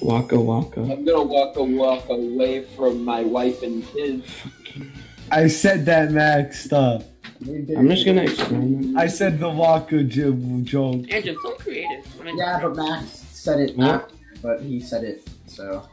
Waka waka. I'm gonna walk a walk away from my wife and kids. I said that, Max. Stop. I'm just gonna explain I said the Waka jib joke. Andrew, so creative. Yeah, but Max said it What? but he said it, so.